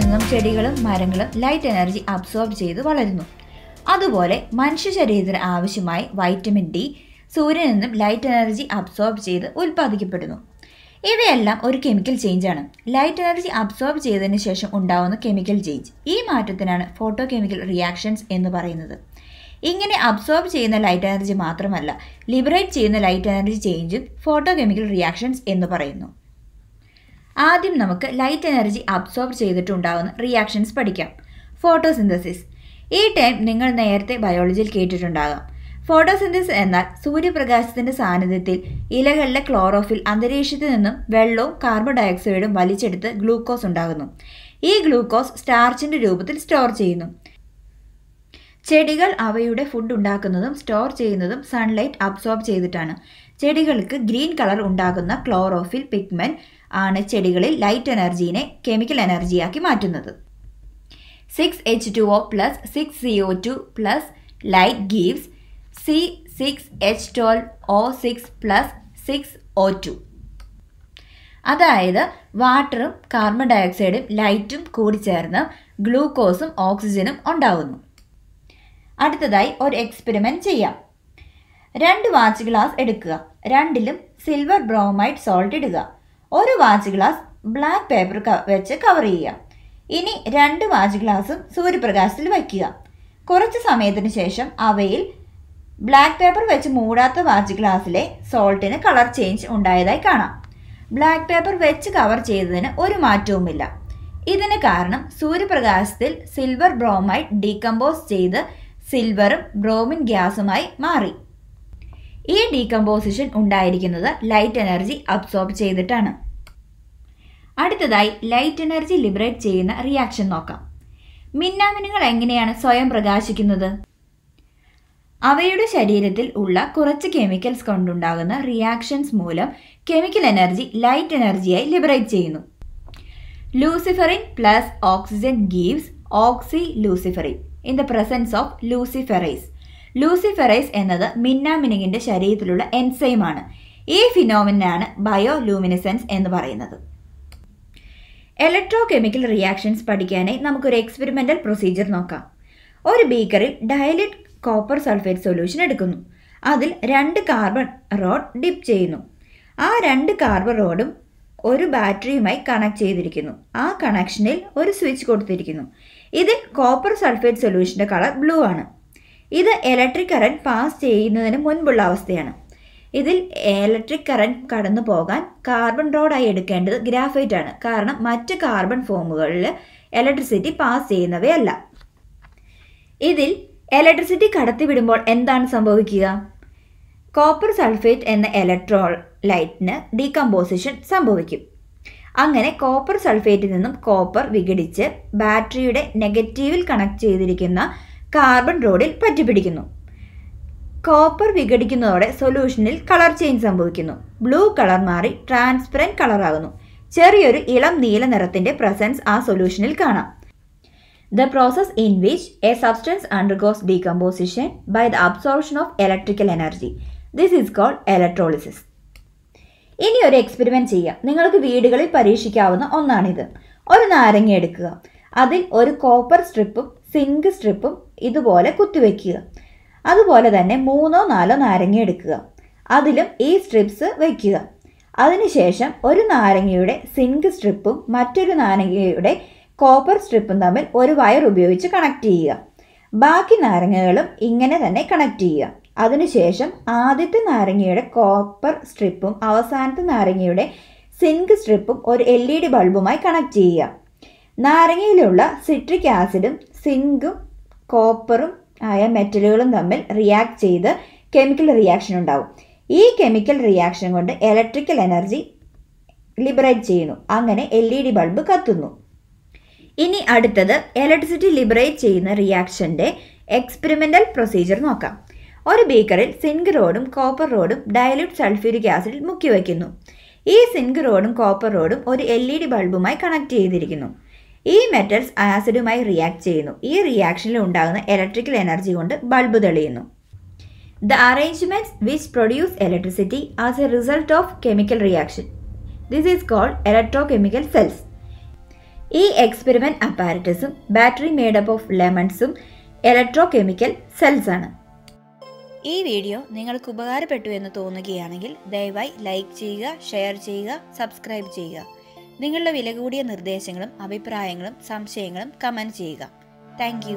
നിന്നും ചെടികളും മരങ്ങളും ലൈറ്റ് എനർജി അബ്സോർബ് ചെയ്ത് വളരുന്നു. അതുപോലെ മനുഷ്യ ശരീരത്തിന് ആവശ്യമായി വൈറ്റമിൻ ഡി സൂര്യനിൽ നിന്നും ലൈറ്റ് എനർജി അബ്സോർബ് ചെയ്ത് ഉൽപ്പാദിക്കപ്പെടുന്നു. ഇവയെല്ലാം ഒരു കെമിക്കൽ ചേഞ്ചാണ് ലൈറ്റ് എനർജി അബ്സോർബ് ചെയ്തതിന് ശേഷം ഉണ്ടാകുന്ന കെമിക്കൽ ചേഞ്ച് ഈ മാറ്റത്തിനാണ് ഫോട്ടോ കെമിക്കൽ റിയാക്ഷൻസ് എന്ന് പറയുന്നത്. ഇങ്ങനെ അബ്സോർബ് ചെയ്യുന്ന ലൈറ്റ് എനർജി മാത്രമല്ല ലിബറേറ്റ് ചെയ്യുന്ന ലൈറ്റ് എനർജി ചേഞ്ചും ഫോട്ടോ കെമിക്കൽ റിയാക്ഷൻസ് എന്ന് പറയുന്നു. ആദ്യം നമുക്ക് ലൈറ്റ് എനർജി അബ്സോർബ് ചെയ്തിട്ടുണ്ടാകുന്ന റിയാക്ഷൻസ് പഠിക്കാം. ഫോട്ടോസിന്തസിസ് ഈ ടൈം നിങ്ങൾ നേരത്തെ ബയോളജിയിൽ കേട്ടിട്ടുണ്ടാകാം. ഫോട്ടോസിന്തസിസ് എന്നാൽ സൂര്യപ്രകാശത്തിന്റെ സാന്നിധ്യത്തിൽ ഇലകളിലെ ക്ലോറോഫിൽ അന്തരീക്ഷത്തിൽ നിന്നും വെള്ളവും കാർബൺ ഡയോക്സൈഡും വലിച്ചെടുത്ത് ഗ്ലൂക്കോസ് ഉണ്ടാകുന്നു. ഈ ഗ്ലൂക്കോസ് സ്റ്റാർച്ചിന്റെ രൂപത്തിൽ സ്റ്റോർ ചെയ്യുന്നു. ചെടികൾ അവയുടെ ഫുഡ് ഉണ്ടാക്കുന്നതും സ്റ്റോർ ചെയ്യുന്നതും സൺലൈറ്റ് അബ്സോർബ് ചെയ്തിട്ടാണ്. ചെടികൾക്ക് ഗ്രീൻ കളർ ഉണ്ടാകുന്ന ക്ലോറോഫിൽ പിഗ്മെന്റ് ആണ് ചെടികളിൽ ലൈറ്റ് എനർജീനെ കെമിക്കൽ എനർജിയാക്കി മാറ്റുന്നത്. Six H two O plus six C O two plus light gives C six H twelve O six plus six O two അതായത് വാട്ടറും കാർബൺ ഡയോക്സൈഡും ലൈറ്റും കൂടി ചേർന്ന് ഗ്ലൂക്കോസും ഓക്സിജനും ഉണ്ടാവുന്നു. അടുത്തതായി ഒരു എക്സ്പെരിമെന്റ് ചെയ്യാം. രണ്ട് വാച്ച് ഗ്ലാസ് എടുക്കുക. രണ്ടിലും സിൽവർ ബ്രോമൈഡ് സോൾട്ട് ഇടുക. ഒരു വാച്ച് ഗ്ലാസ് ബ്ലാക്ക് പേപ്പർ വെച്ച് കവർ ചെയ്യുക. ഇനി രണ്ട് വാച്ച് ഗ്ലാസും സൂര്യപ്രകാശത്തിൽ വയ്ക്കുക. കുറച്ച് സമയത്തിന് ശേഷം അവയിൽ ബ്ലാക്ക് പേപ്പർ വെച്ച് മൂടാത്ത വാച്ച് ഗ്ലാസ്സിലെ സോൾട്ടിന് കളർ ചേഞ്ച് ഉണ്ടായതായി കാണാം. ബ്ലാക്ക് പേപ്പർ വെച്ച് കവർ ചെയ്തതിന് ഒരു മാറ്റവുമില്ല. ഇതിന് കാരണം സൂര്യപ്രകാശത്തിൽ സിൽവർ ബ്രോമൈഡ് ഡീകമ്പോസ് ചെയ്ത് സിൽവറും ബ്രോമിൻ ഗ്യാസുമായി മാറി. ഈ ഡീകമ്പോസിഷൻ ഉണ്ടായിരിക്കുന്നത് ലൈറ്റ് എനർജി അബ്സോർബ് ചെയ്തിട്ടാണ്. അടുത്തതായി ലൈറ്റ് എനർജി ലിബറേറ്റ് ചെയ്യുന്ന റിയാക്ഷൻ നോക്കാം. മിന്നാമിനുകൾ എങ്ങനെയാണ് സ്വയം പ്രകാശിക്കുന്നത്? അവയുടെ ശരീരത്തിൽ ഉള്ള കുറച്ച് കെമിക്കൽസ് കൊണ്ടുണ്ടാകുന്ന റിയാക്ഷൻസ് മൂലം കെമിക്കൽ എനർജി ലൈറ്റ് എനർജിയായി ലിബറേറ്റ് ചെയ്യുന്നു. Luciferin plus oxygen gives oxyluciferin in the presence of luciferase. Luciferase എന്നത് മിന്നാമിനുങ്ങിന്റെ ശരീരത്തിലുള്ള എൻസൈമാണ്. ഈ ഫിനോമിനാണ് ബയോ ലൂമിനിസൻസ് എന്ന് പറയുന്നത്. ഇലക്ട്രോ കെമിക്കൽ റിയാക്ഷൻസ് പഠിക്കാനായി നമുക്കൊരു എക്സ്പെരിമെന്റൽ പ്രൊസീജിയർ നോക്കാം. ഒരു ബീക്കറിൽ ഡയലിറ്റ് കോപ്പർ സൾഫേറ്റ് സൊല്യൂഷൻ എടുക്കുന്നു. അതിൽ രണ്ട് കാർബൺ റോഡ് ഡിപ്പ് ചെയ്യുന്നു. ആ രണ്ട് കാർബൺ റോഡും ഒരു ബാറ്ററിയുമായി കണക്ട് ചെയ്തിരിക്കുന്നു. ആ കണക്ഷനിൽ ഒരു സ്വിച്ച് കൊടുത്തിരിക്കുന്നു. ഇതിൽ കോപ്പർ സൾഫേറ്റ് സൊല്യൂഷന്റെ കളർ ബ്ലൂ ആണ്. ഇത് ഇലക്ട്രിക് കറണ്ട് പാസ് ചെയ്യുന്നതിന് മുൻപുള്ള അവസ്ഥയാണ്. ഇതിൽ ഇലക്ട്രിക് കറണ്ട് കടന്നു പോകാൻ കാർബൺ റോഡായി എടുക്കേണ്ടത് ഗ്രാഫൈറ്റ് ആണ്. കാരണം മറ്റ് കാർബൺ ഫോമുകളിൽ ഇലക്ട്രിസിറ്റി പാസ് ചെയ്യുന്നവയല്ല. ഇതിൽ ഇലക്ട്രിസിറ്റി കടത്തിവിടുമ്പോൾ എന്താണ് സംഭവിക്കുക? കോപ്പർ സൾഫേറ്റ് എന്ന ഇലക്ട്രോലൈറ്റിന് ഡീകമ്പോസിഷൻ സംഭവിക്കും. അങ്ങനെ കോപ്പർ സൾഫേറ്റിൽ നിന്നും കോപ്പർ വിഘടിച്ച് ബാറ്ററിയുടെ നെഗറ്റീവിൽ കണക്ട് ചെയ്തിരിക്കുന്ന കാർബൺ റോഡിൽ പറ്റിപ്പിടിക്കുന്നു. കോപ്പർ വിഘടിക്കുന്നതോടെ സൊല്യൂഷനിൽ കളർ ചേഞ്ച് സംഭവിക്കുന്നു. ബ്ലൂ കളർ മാറി ട്രാൻസ്പെറന്റ് കളറാകുന്നു ചെറിയൊരു ഇളം നീല നിറത്തിന്റെ പ്രസൻസ് ആ സൊല്യൂഷനിൽ കാണാം. The process in which a substance undergoes decomposition by the absorption of electrical energy this is called electrolysis ഇനി ഒരു എക്സ്പെരിമെന്റ് ചെയ്യാം. നിങ്ങൾക്ക് വീടുകളിൽ പരീക്ഷിക്കാവുന്ന ഒന്നാണിത്. ഒരു നാരങ്ങ എടുക്കുക. അതിൽ ഒരു കോപ്പർ സ്ട്രിപ്പും സിങ്ക് സ്ട്രിപ്പും ഇതുപോലെ കുത്തിവെക്കുക അതുപോലെ തന്നെ മൂന്നോ നാലോ നാരങ്ങ എടുക്കുക. അതിലും ഈ സ്ട്രിപ്സ് വയ്ക്കുക. അതിനുശേഷം ഒരു നാരങ്ങയുടെ സിങ്ക് സ്ട്രിപ്പും മറ്റൊരു നാരങ്ങയുടെ കോപ്പർ സ്ട്രിപ്പും തമ്മിൽ ഒരു വയർ ഉപയോഗിച്ച് കണക്ട് ചെയ്യുക. ബാക്കി നാരങ്ങകളും ഇങ്ങനെ തന്നെ കണക്ട് ചെയ്യുക. അതിനുശേഷം ആദ്യത്തെ നാരങ്ങയുടെ കോപ്പർ സ്ട്രിപ്പും അവസാനത്തെ നാരങ്ങയുടെ സിങ്ക് സ്ട്രിപ്പും ഒരു എൽ ഇ ഡി ബൾബുമായി കണക്ട് ചെയ്യുക. നാരങ്ങയിലുള്ള സിട്രിക് ആസിഡും സിങ്കും കോപ്പറും ആയ മെറ്റലുകളും തമ്മിൽ റിയാക്ട് ചെയ്ത് കെമിക്കൽ റിയാക്ഷൻ ഉണ്ടാവും. ഈ കെമിക്കൽ റിയാക്ഷൻ കൊണ്ട് ഇലക്ട്രിക്കൽ എനർജി ലിബറേറ്റ് ചെയ്യുന്നു. അങ്ങനെ എൽ ഇ ഡി ബൾബ് കത്തുന്നു. ഇനി അടുത്തത് ഇലക്ട്രിസിറ്റി ലിബറേറ്റ് ചെയ്യുന്ന റിയാക്ഷന്റെ എക്സ്പെരിമെന്റൽ പ്രൊസീജിയർ നോക്കാം. ഒരു ബീക്കറിൽ സിങ്ക് റോഡും കോപ്പർ റോഡും ഡയലൂട്ട് സൾഫ്യൂരിക് ആസിഡിൽ മുക്കി വയ്ക്കുന്നു ഈ സിങ്ക് റോഡും കോപ്പർ റോഡും ഒരു എൽ ഇ ഡി ബൾബുമായി കണക്ട് ചെയ്തിരിക്കുന്നു. ഈ മെറ്റൽസ് ആസിഡുമായി റിയാക്ട് ചെയ്യുന്നു. ഈ റിയാക്ഷനിൽ ഉണ്ടാകുന്ന ഇലക്ട്രിക്കൽ എനർജി കൊണ്ട് ബൾബ് തെളിയുന്നു. The arrangements which produce electricity as a result of chemical reaction this is called electrochemical cells ഈ എക്സ്പെരിമെന്റ് അപ്പാരറ്റസും ബാറ്ററി മേഡപ്പ് ഓഫ് ലെമൺസും ഇലക്ട്രോ കെമിക്കൽ സെൽസ് ആണ്. ഈ വീഡിയോ നിങ്ങൾക്ക് ഉപകാരപ്പെട്ടു എന്ന് തോന്നുകയാണെങ്കിൽ ദയവായി ലൈക്ക് ചെയ്യുക ഷെയർ ചെയ്യുക സബ്സ്ക്രൈബ് ചെയ്യുക. നിങ്ങളുടെ വില കൂടിയ നിർദ്ദേശങ്ങളും അഭിപ്രായങ്ങളും സംശയങ്ങളും കമന്റ് ചെയ്യുക. താങ്ക്